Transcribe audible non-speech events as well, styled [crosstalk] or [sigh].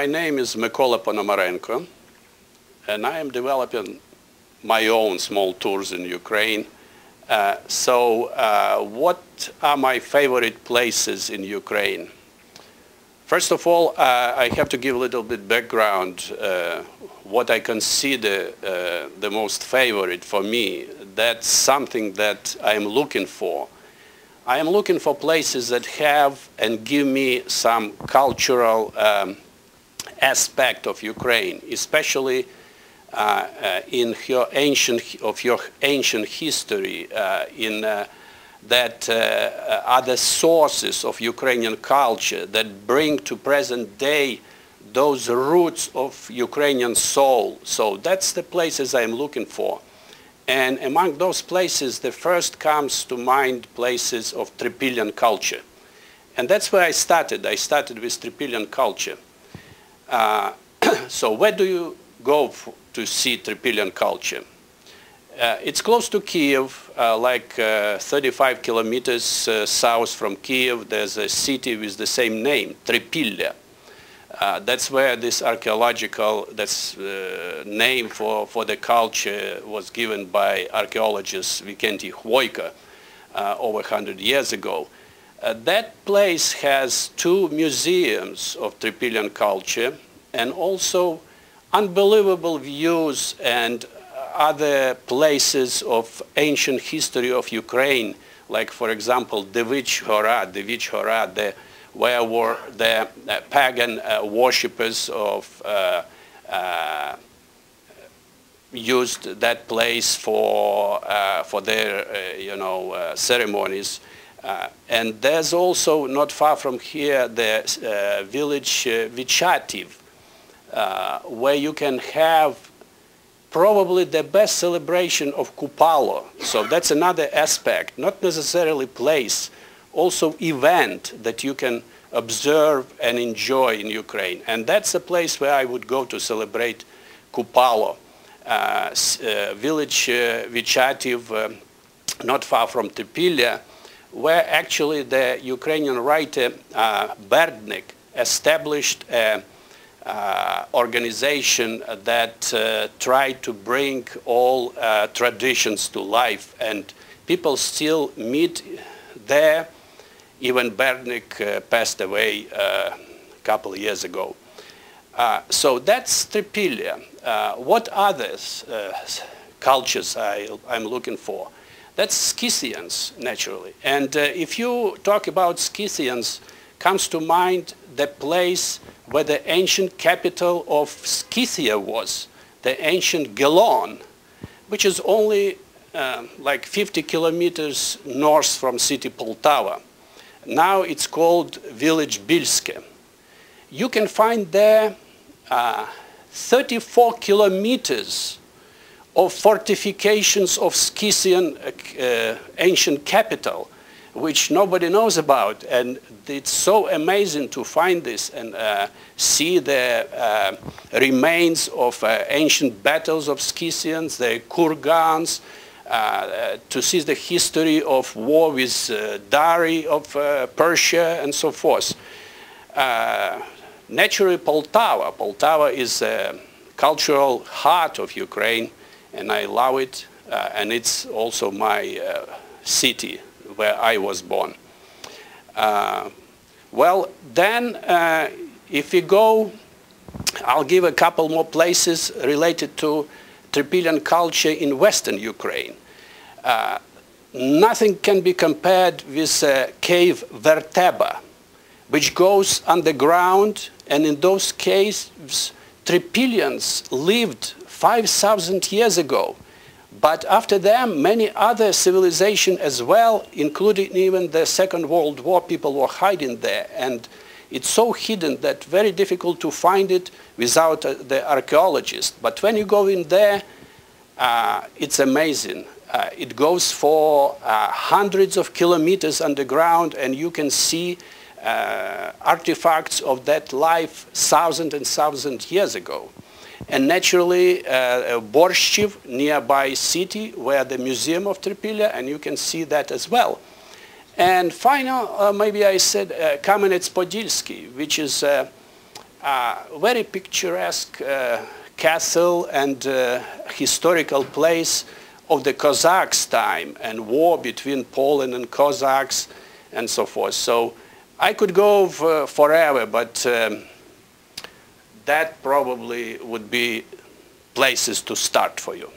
My name is Mykola Ponomarenko, and I am developing my own small tours in Ukraine. Uh, so uh, what are my favorite places in Ukraine? First of all, uh, I have to give a little bit background uh, what I consider uh, the most favorite for me. That's something that I'm looking for. I am looking for places that have and give me some cultural um, aspect of Ukraine, especially uh, uh, in your ancient of your ancient history, uh, in that other sources of Ukrainian culture that bring to present day those roots of Ukrainian soul. So that's the places I'm looking for. And among those places, the first comes to mind places of Trypillian culture. And that's where I started. I started with Trypillian culture. Uh, [clears throat] so where do you go to see Trypillian culture? Uh, it's close to Kiev, uh, like uh, 35 kilometers uh, south from Kiev. There's a city with the same name, Trypillia. Uh, that's where this archaeological that's, name for, for the culture was given by archaeologist Vikenty Khvoyko over 100 years ago. Uh, that place has two museums of Trypillian culture and also unbelievable views and other places of ancient history of Ukraine, like, for example, Devich Hora, Devich Hora, the, where were the uh, pagan uh, worshippers of uh, uh used that place for, uh, for their, you know, ceremonies. Uh, and there's also, not far from here, the uh, village uh, Vichativ, uh, where you can have probably the best celebration of Kupalo. So that's another aspect, not necessarily place, also event that you can observe and enjoy in Ukraine. And that's a place where I would go to celebrate Kupalo. Uh, uh, village uh, Vichativ, not far from Trypillia, where actually the Ukrainian writer uh, Berdnik established an uh, organization that uh, tried to bring all uh, traditions to life and people still meet there. Even Berdnik uh, passed away uh, a couple of years ago. so that's Trypillia. what others cultures I, I'm looking for? That's Scythians, naturally. And uh, if you talk about Scythians, comes to mind the place where the ancient capital of Scythia was, the ancient Gelon, which is only uh, like 50 kilometers north from city Poltava. Now it's called village Bilske. You can find there uh, 34 kilometers of fortifications of Scythian uh, ancient capital, which nobody knows about. And it's so amazing to find this and uh, see the uh, remains of uh, ancient battles of Scythians, the kurgans, uh, to see the history of war with uh, Dari of Persia and so forth. naturally, Poltava. Poltava is a cultural heart of Ukraine and I love it. Uh, and it's also my uh, city where I was born. Uh, well, then uh, if we go, I'll give a couple more places related to Trypillian culture in western Ukraine. Uh, nothing can be compared with uh, cave Verteba, which goes underground, and in those caves, Trypillians lived 5,000 years ago. But after them, many other civilizations as well, including even the Second World War, people were hiding there. And it's so hidden that very difficult to find it without uh, the archaeologist. But when you go in there, uh, it's amazing. Uh, it goes for uh, hundreds of kilometers underground and you can see uh, artifacts of that life thousand and thousand years ago and naturally uh, Borshchiv, nearby city, where the Museum of Trypillia, and you can see that as well. And final, uh, maybe I said uh, Kamenets-Podilsky, which is a, uh, very picturesque uh, castle and uh, historical place of the Cossacks' time and war between Poland and Cossacks and so forth. So I could go forever, but um, that probably would be places to start for you.